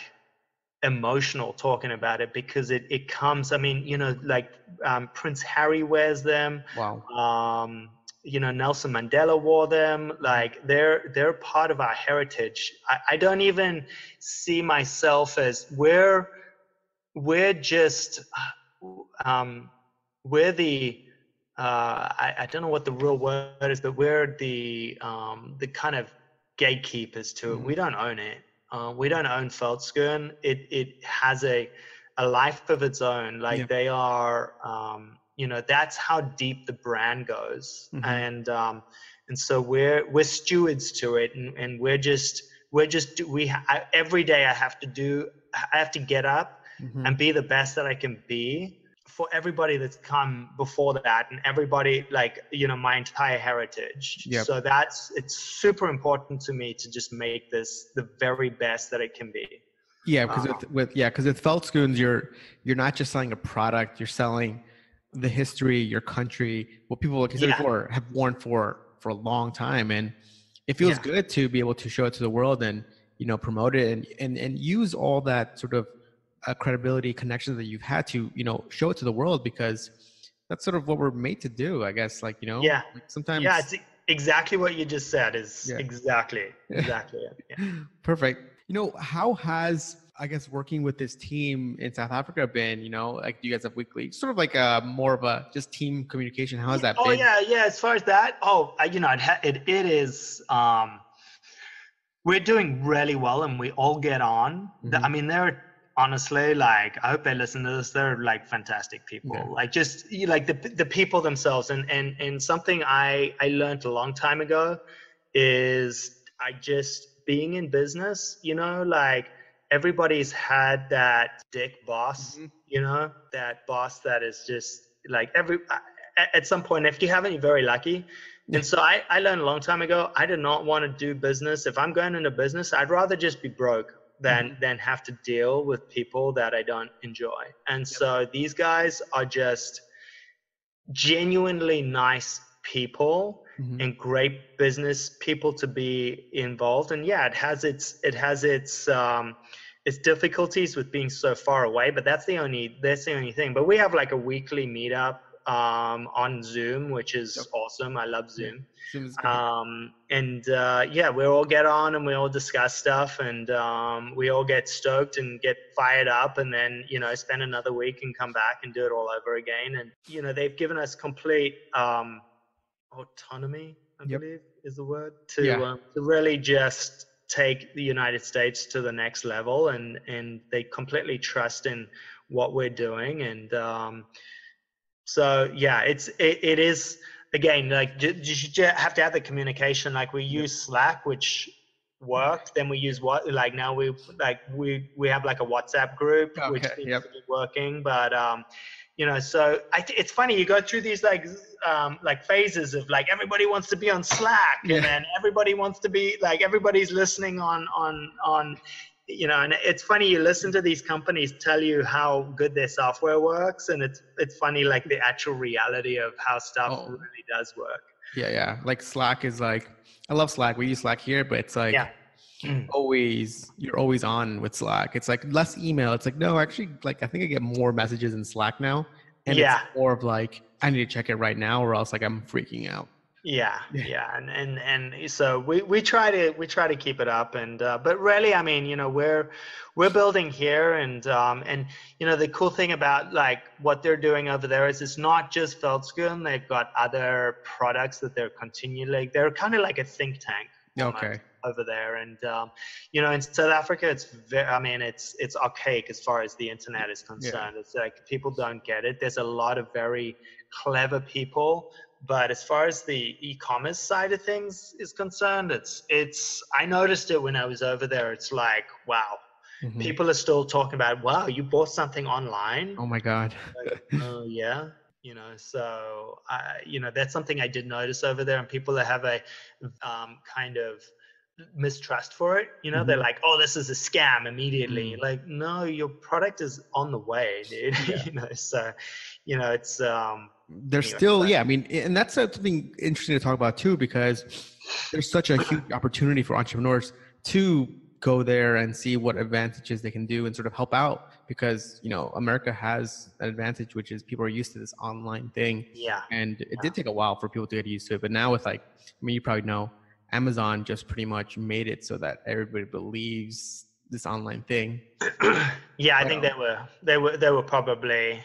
emotional talking about it because it it comes i mean you know like um, prince harry wears them wow um you know nelson mandela wore them like they're they're part of our heritage i, I don't even see myself as we're we're just um, we're the uh, I, I, don't know what the real word is, but we're the um, the kind of gatekeepers to it. Mm-hmm. We don't own it. Uh, we don't own Veldskoen. It it has a a life of its own. Like yeah. they are, um, you know, that's how deep the brand goes, mm-hmm. and um, and so we're we're stewards to it, and, and we're just we're just we I, every day I have to do I have to get up mm-hmm. and be the best that I can be for everybody that's come before that and everybody like you know my entire heritage yep. so that's it's super important to me to just make this the very best that it can be yeah because um, with, with, yeah because with felt Veldskoens you're you're not just selling a product you're selling the history your country what people like yeah. before have worn for for a long time and it feels yeah. good to be able to show it to the world and you know promote it and and, and use all that sort of uh, credibility connections that you've had to you know show it to the world because that's sort of what we're made to do i guess like you know yeah like sometimes yeah it's exactly what you just said is yeah. exactly exactly yeah. perfect you know how has i guess working with this team in south africa been you know like do you guys have weekly sort of like a more of a just team communication how has that oh been? yeah yeah as far as that oh I, you know it, it, it is um we're doing really well and we all get on mm-hmm. i mean there are honestly like i hope they listen to this they're like fantastic people yeah. like just like the the people themselves and and and something i i learned a long time ago is i just being in business you know like everybody's had that dick boss mm-hmm. you know that boss that is just like every at some point, if you haven't, you're very lucky. And so I, I learned a long time ago, I did not want to do business. If I'm going into business, I'd rather just be broke than mm-hmm. than have to deal with people that I don't enjoy. And so these guys are just genuinely nice people mm-hmm. and great business people to be involved. And yeah, it has its it has its um, its difficulties with being so far away, but that's the only that's the only thing. But we have like a weekly meetup um, on Zoom, which is yep. awesome. I love Zoom. Um, and uh, yeah, we all get on and we all discuss stuff, and um, we all get stoked and get fired up, and then you know spend another week and come back and do it all over again. And you know they've given us complete um, autonomy, I yep. believe is the word, to yeah. um, to really just take the United States to the next level, and and they completely trust in what we're doing, and um, so yeah, it's it, it is again like you have to have the communication. Like we use Slack, which worked. Then we use what like now we like we we have like a WhatsApp group okay, which seems yep. to be working, but um you know so I th- it's funny you go through these like um like phases of like everybody wants to be on Slack yeah. and then everybody wants to be like everybody's listening on on on you know, and it's funny you listen to these companies tell you how good their software works, and it's it's funny like the actual reality of how stuff oh. really does work. Yeah, yeah. Like Slack is like I love Slack. We use Slack here, but it's like yeah. always you're always on with Slack. It's like less email. It's like no, actually, like I think I get more messages in Slack now, and yeah. it's more of like I need to check it right now, or else like I'm freaking out. Yeah, yeah, and and and so we we try to we try to keep it up, and uh, but really, I mean, you know, we're we're building here, and um and you know, the cool thing about like what they're doing over there is it's not just Veldskoen; they've got other products that they're continually. They're kind of like a think tank. Okay. Over there, and um, you know, in South Africa, it's very. I mean, it's it's archaic as far as the internet is concerned. Yeah. It's like people don't get it. There's a lot of very clever people but as far as the e-commerce side of things is concerned it's it's i noticed it when i was over there it's like wow mm-hmm. people are still talking about wow you bought something online oh my god like, oh yeah you know so i you know that's something i did notice over there and people that have a um, kind of mistrust for it you know mm-hmm. they're like oh this is a scam immediately mm-hmm. like no your product is on the way dude yeah. you know so you know it's um there's still yeah i mean and that's something interesting to talk about too because there's such a huge opportunity for entrepreneurs to go there and see what advantages they can do and sort of help out because you know america has an advantage which is people are used to this online thing. Yeah. And it yeah. did take a while for people to get used to it but now with like i mean you probably know amazon just pretty much made it so that everybody believes this online thing. Yeah i think um, they were they were they were probably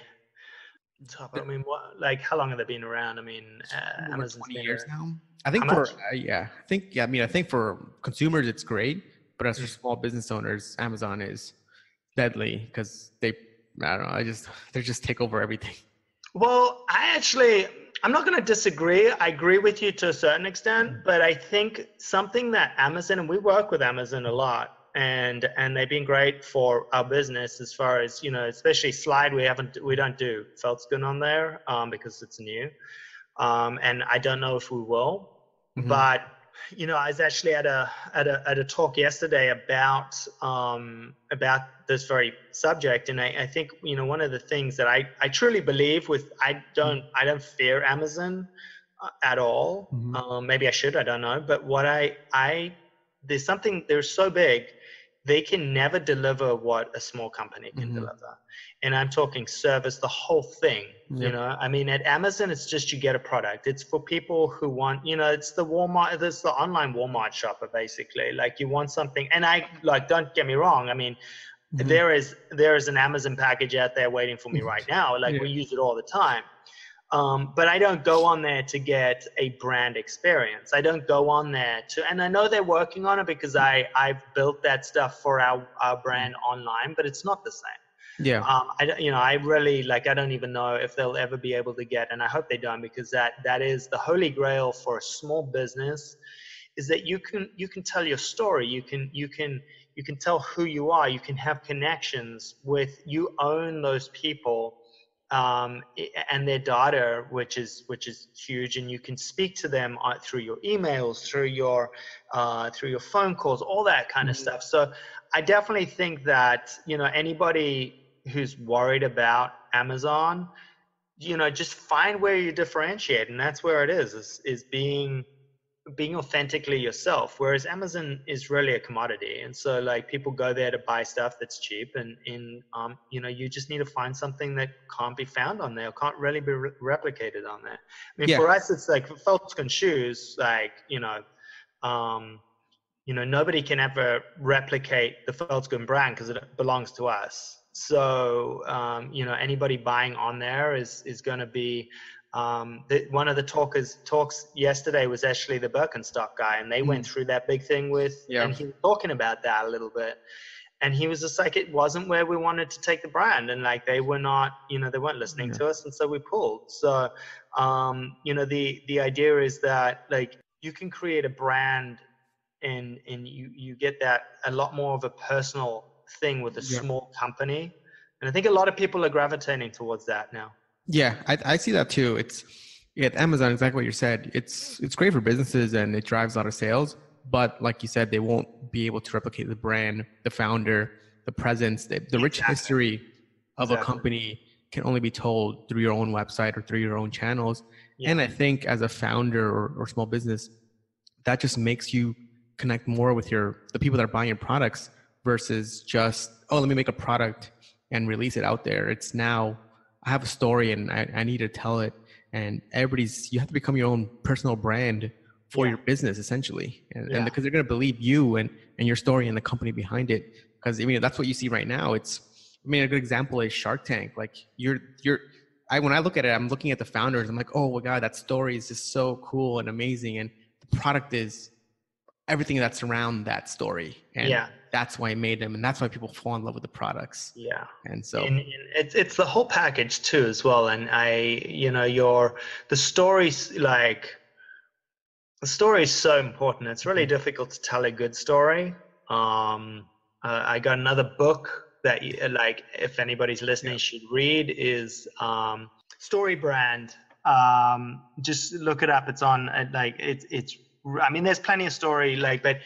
top. I mean, what like how long have they been around? I mean, uh, Amazon's been years now. I think for uh, yeah, I think yeah. I mean, I think for consumers it's great, but as for mm. small business owners, Amazon is deadly because they I don't know. I just they just take over everything. Well, I actually I'm not going to disagree. I agree with you to a certain extent, mm. but I think something that Amazon and we work with Amazon a lot and and they've been great for our business as far as you know especially slyde we haven't we don't do Veldskoen on there um, because it's new um, and i don't know if we will mm-hmm. but you know i was actually at a at a, at a talk yesterday about um, about this very subject and I, I think you know one of the things that i i truly believe with i don't i don't fear amazon uh, at all mm-hmm. um, maybe i should i don't know but what i i there's something they're so big they can never deliver what a small company can mm-hmm. deliver and i'm talking service the whole thing yep. you know i mean at amazon it's just you get a product it's for people who want you know it's the walmart it's the online walmart shopper basically like you want something and i like don't get me wrong i mean mm-hmm. there is there is an amazon package out there waiting for me right now like yeah. we use it all the time um, but I don't go on there to get a brand experience. I don't go on there to, and I know they're working on it because I I've built that stuff for our our brand online, but it's not the same. Yeah. Um, I you know I really like I don't even know if they'll ever be able to get, and I hope they don't because that that is the holy grail for a small business, is that you can you can tell your story. You can you can you can tell who you are. You can have connections with. You own those people um, and their data, which is which is huge, and you can speak to them uh, through your emails, through your uh, through your phone calls, all that kind of mm-hmm. stuff. So I definitely think that you know anybody who's worried about Amazon, you know, just find where you differentiate, and that's where it is is, is being being authentically yourself whereas amazon is really a commodity. And so like people go there to buy stuff that's cheap and in um, you know you just need to find something that can't be found on there can't really be re- replicated on there. I mean yeah. for us it's like Veldskoen shoes like you know um, you know nobody can ever replicate the Veldskoen brand because it belongs to us. So um, you know anybody buying on there is is going to be um, the, one of the talkers talks yesterday was actually the Birkenstock guy, and they mm. went through that big thing with, yeah. and he was talking about that a little bit. And he was just like, it wasn't where we wanted to take the brand, and like they were not, you know, they weren't listening yeah. to us, and so we pulled. So, um, you know, the the idea is that like you can create a brand, and and you you get that a lot more of a personal thing with a yeah. small company, and I think a lot of people are gravitating towards that now. Yeah, I, I see that too. It's at Amazon, exactly what you said. It's it's great for businesses and it drives a lot of sales. But like you said, they won't be able to replicate the brand, the founder, the presence, the, the rich exactly. history of exactly. a company can only be told through your own website or through your own channels. Yeah. And I think as a founder or, or small business, that just makes you connect more with your the people that are buying your products versus just oh let me make a product and release it out there. It's now I have a story and I, I need to tell it. And everybody's, you have to become your own personal brand for yeah. your business essentially. And, yeah. and because they're going to believe you and, and your story and the company behind it. Because I mean, that's what you see right now. It's, I mean, a good example is Shark Tank. Like you're, you're, I, when I look at it, I'm looking at the founders. I'm like, oh my God, that story is just so cool and amazing. And the product is everything that's around that story. And yeah that's why I made them, and that's why people fall in love with the products. Yeah, and so and, and it's it's the whole package too as well. And I, you know, your the stories like the story is so important. It's really mm-hmm. difficult to tell a good story. Um, uh, I got another book that like if anybody's listening yeah. should read is um, Story Brand. Um, just look it up. It's on uh, like it's it's. I mean, there's plenty of story like, but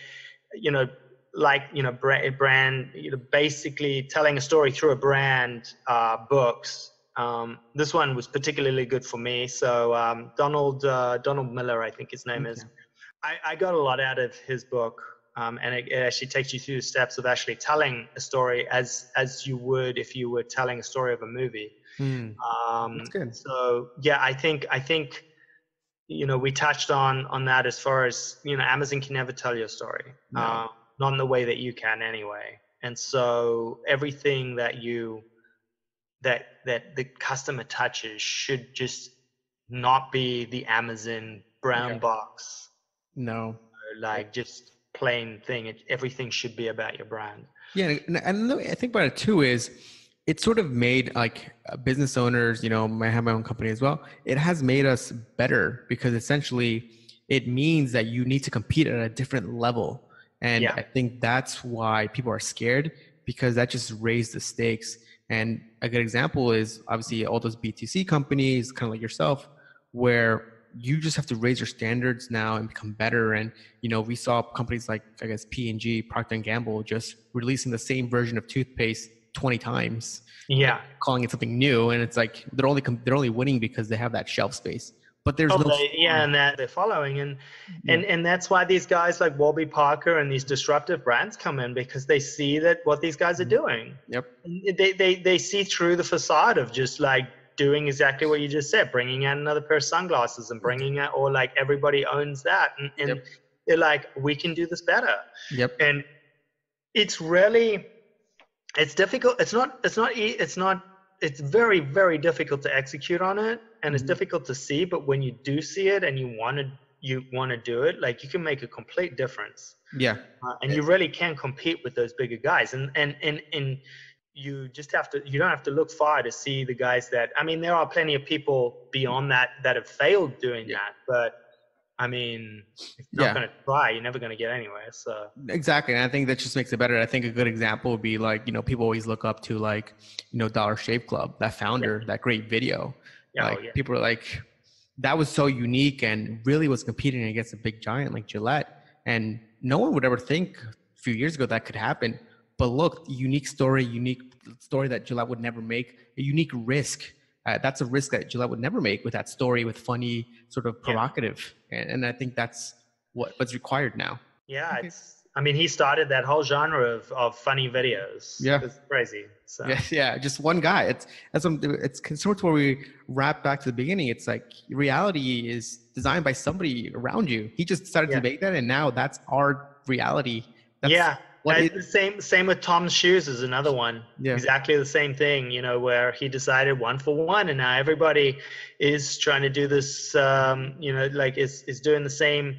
you know like you know brand you know basically telling a story through a brand uh, books um, this one was particularly good for me so um, donald uh, donald miller i think his name okay. is I, I, got a lot out of his book um, and it, it, actually takes you through the steps of actually telling a story as as you would if you were telling a story of a movie mm. That's good. so yeah i think i think you know we touched on on that as far as you know amazon can never tell your story no. uh, not in the way that you can anyway. And so everything that you that that the customer touches should just not be the Amazon brown yeah. box. No. Like just plain thing. It, everything should be about your brand. Yeah, and, and I think about it too is it sort of made like uh, business owners, you know, I have my own company as well. It has made us better because essentially it means that you need to compete at a different level and yeah. I think that's why people are scared because that just raised the stakes. And a good example is obviously all those B2C companies, kind of like yourself, where you just have to raise your standards now and become better. And you know, we saw companies like I guess P and G, Procter and Gamble, just releasing the same version of toothpaste 20 times. Yeah, calling it something new, and it's like they're only they're only winning because they have that shelf space but there's oh, no they, yeah and that they're following and yeah. and and that's why these guys like Warby Parker and these disruptive brands come in because they see that what these guys are mm-hmm. doing yep they they they see through the facade of just like doing exactly what you just said bringing out another pair of sunglasses and bringing out or like everybody owns that and, and yep. they're like we can do this better yep and it's really it's difficult it's not it's not it's not it's very very difficult to execute on it and it's mm-hmm. difficult to see but when you do see it and you want to you want to do it like you can make a complete difference yeah uh, and you really can compete with those bigger guys and and and and you just have to you don't have to look far to see the guys that i mean there are plenty of people beyond that that have failed doing yeah. that but I mean, if you're Yeah. not going to try, you're never going to get anywhere. So Exactly. And I think that just makes it better. I think a good example would be like, you know, people always look up to like, you know, Dollar Shave Club, that founder, that great video. yeah, oh, yeah. people are like, that was so unique and really was competing against a big giant like Gillette. And no one would ever think a few years ago that could happen. But look, unique story, unique story that Gillette would never make, a unique risk. Uh, that's a risk that Gillette would never make with that story, with funny, sort of Yeah. provocative. And, and I think that's what, what's required now. Yeah, Okay. it's. I mean, he started that whole genre of, of funny videos. Yeah. it's crazy. So Yeah, yeah, just one guy. It's that's what, it's sort of where we wrap back to the beginning. It's like reality is designed by somebody around you. He just decided Yeah. to make that, and now that's our reality. That's yeah, what it- the same same with Tom's shoes is another one. Yeah. Exactly the same thing. You know, where he decided one for one, and now everybody is trying to do this. Um, you know, like is is doing the same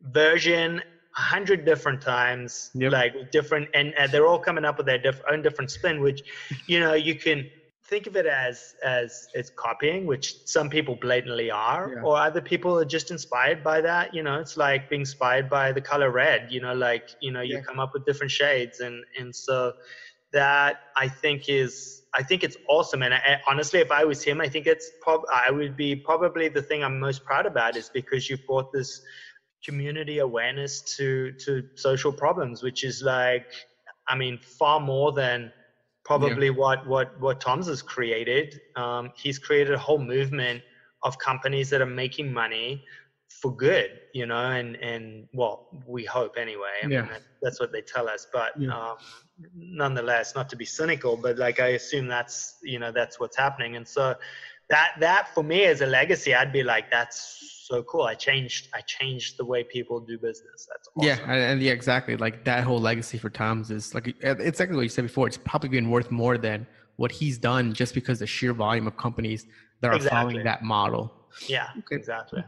version a hundred different times, Yep. like different, and, and they're all coming up with their diff- own different spin. Which, you know, you can think of it as as it's copying, which some people blatantly are, Yeah. or other people are just inspired by that. You know, it's like being inspired by the color red. You know, like you know, you Yeah. come up with different shades, and and so that I think is I think it's awesome. And I, I- honestly, if I was him, I think it's prob I would be probably the thing I'm most proud about is because you've brought this community awareness to to social problems, which is like I mean far more than probably what what what Tom's has created. Um, he's created a whole movement of companies that are making money for good, you know, and and well, we hope anyway. I Yeah. mean, that, that's what they tell us. But Yeah. um, nonetheless, not to be cynical, but like I assume that's you know that's what's happening, and so that that for me as a legacy, I'd be like, that's so cool. I changed I changed the way people do business. That's awesome. Yeah, and, yeah, exactly. Like that whole legacy for Tom's is like uh, it's exactly what you said before. It's probably been worth more than what he's done just because the sheer volume of companies that are Exactly. following that model. yeah, Okay. exactly.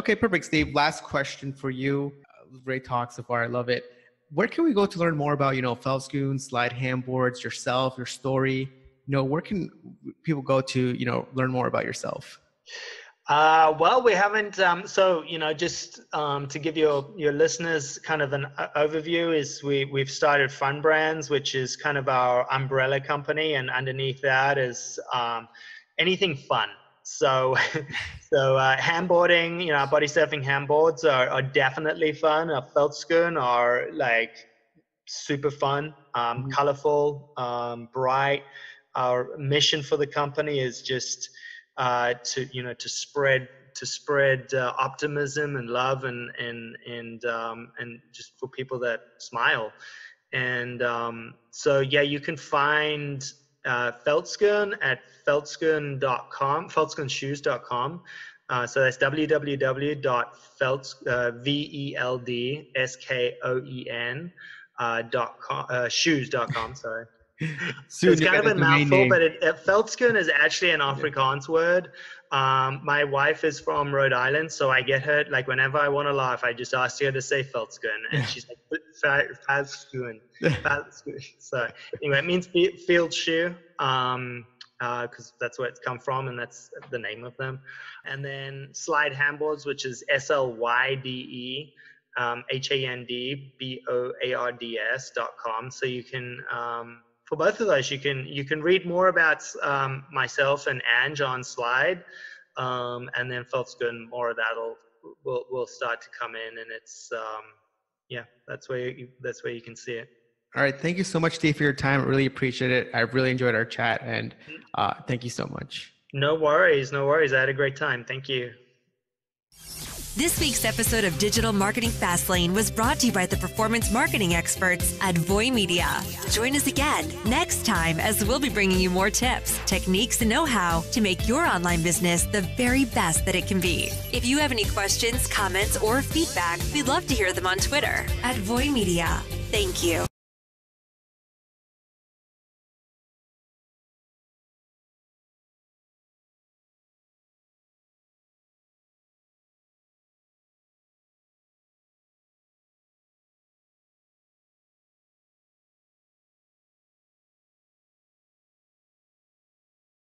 Okay, perfect, Steve. Last question for you. Uh, Great talk so far. I love it. Where can we go to learn more about, you know, Veldskoen, slyde handboards, yourself, your story? You know, where can people go to, you know, learn more about yourself? Uh, well, we haven't. Um, so you know, just um, to give your your listeners kind of an uh, overview, is we we've started Fun Brands, which is kind of our umbrella company, and underneath that is um, anything fun. So, so uh, handboarding, you know, body surfing handboards are, are definitely fun. Our Veldskoen are like super fun, um, Mhm. colorful, um, bright. Our mission for the company is just uh, to you know to spread to spread uh, optimism and love and and and um, and just for people that smile. And um, so yeah, you can find uh, at veldskoen.com, veldskoenshoes.com. Uh, so that's www.felts, uh, V-E-L-D-S-K-O-E-N uh, uh, shoes.com, sorry. So it's kind of a mouthful, but it, it, is actually an Afrikaans word. Um, my wife is from Rhode Island, so I get her like whenever I want to laugh, I just ask her to say Veldskoen, and she's like. Veldskoen. So anyway, it means field shoe, um, because that's where it's come from, and that's the name of them. And then slyde handboards, which is S L Y D E um, H A N D B O A R D S dot com. So you can um, for both of those, you can you can read more about um, myself and Ange on Slyde, um, and then Veldskoen. More of that'll will will start to come in, and it's um, yeah, that's where you, that's where you can see it. All right. Thank you so much, Steve, for your time. I really appreciate it. I really enjoyed our chat and uh, thank you so much. No worries, no worries. I had a great time. Thank you. This week's episode of Digital Marketing Fastlane was brought to you by the performance marketing experts at Voy Media. Join us again next time as we'll be bringing you more tips, techniques, and know how to make your online business the very best that it can be. If you have any questions, comments, or feedback, we'd love to hear them on Twitter at Voy Media. Thank you.